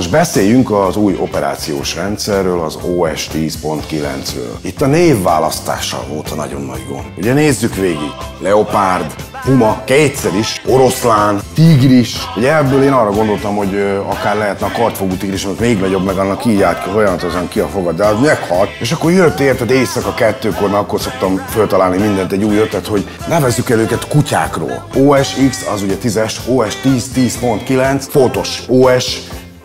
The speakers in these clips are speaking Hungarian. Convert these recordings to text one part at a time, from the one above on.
most beszéljünk az új operációs rendszerről, az OS 10.9-ről. Itt a névválasztással volt a nagyon nagy gond. Ugye nézzük végig. Leopárd, Puma, kétszer is, oroszlán, tigris. Ugye ebből én arra gondoltam, hogy akár lehetne a kartfogú tigris, amit még nagyobb, meg annak így át, olyan azon ki a fogad, de az meghalt. És akkor jött érted éjszaka kettőkor, mert akkor szoktam föltalálni mindent egy új ötlet, hogy nevezzük el őket kutyákról. OS X az ugye 10-es, OS 10, 10.9, fotos, OS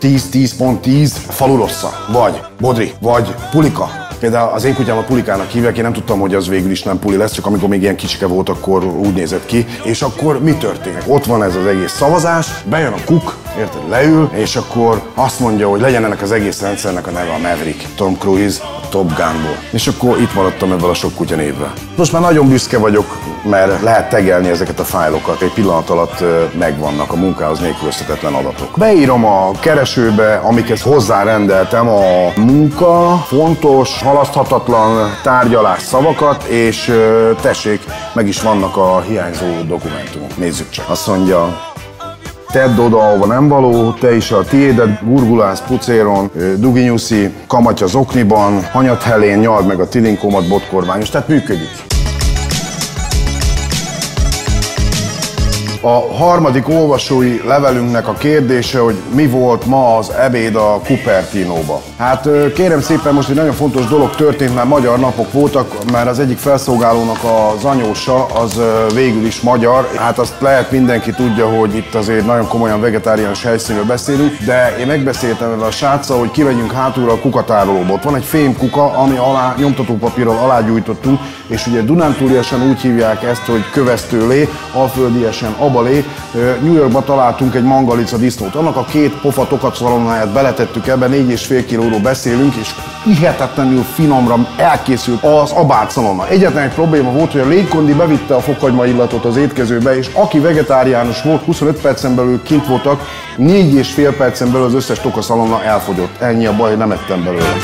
10-10.10, falurossa, vagy Bodri, vagy Pulika, Például az én kutyámat Pulikának hívják, én nem tudtam, hogy az végül is nem Puli lesz, csak amikor még ilyen kicsike volt, akkor úgy nézett ki. És akkor mi történik? Ott van ez az egész szavazás, bejön a kuk, érted, leül, és akkor azt mondja, hogy legyen ennek az egész rendszernek a neve a Maverick, Tom Cruise, a Top Gunból. És akkor itt maradtam ebből a sok kutya névvel. Most már nagyon büszke vagyok, mert lehet tegelni ezeket a fájlokat, egy pillanat alatt megvannak a munkához nélkülözhetetlen adatok. Beírom a keresőbe, amiket hozzárendeltem, a munka, fontos, halaszthatatlan tárgyalás szavakat, és tessék, meg is vannak a hiányzó dokumentumok. Nézzük csak. Azt mondja, tedd oda, ahova nem való, te is a tiédet, gurgulász, pucéron, duginyuszi, kamatja az okniban, hanyathelén, nyald meg a tilinkomat, botkormányos, tehát működik. A harmadik olvasói levelünknek a kérdése, hogy mi volt ma az ebéd a Cupertinóba. Hát kérem szépen, most egy nagyon fontos dolog történt, mert magyar napok voltak, mert az egyik felszolgálónak az anyósa az végül is magyar. Hát azt lehet mindenki tudja, hogy itt azért nagyon komolyan vegetáriánus helyszínről beszélünk, de én megbeszéltem vele a sráccal, hogy kivegyünk hátulra a kukatárolóba. Ott van egy fém kuka, ami alá nyomtatópapírral alágyújtottunk, és ugye Dunántúliasan úgy hívják ezt, hogy kövesztőlé, alföldiesen abalé. Ö, New Yorkba találtunk egy mangalica disznót. Annak a két pofa tokat szalonáját beletettük ebbe, 4,5 kilóról beszélünk, és hihetetlenül finomra elkészült az abát szalonna. Egyetlen egy probléma volt, hogy a légkondi bevitte a fokhagyma illatot az étkezőbe, és aki vegetáriánus volt, 25 percen belül kint voltak, 4,5 percen belül az összes tokaszalonna elfogyott. Ennyi a baj, nem ettem belőle.